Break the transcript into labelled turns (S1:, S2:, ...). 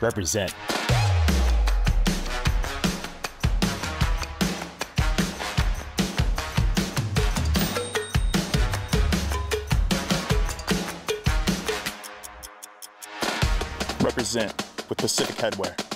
S1: Represent. Represent with Pacific Headwear.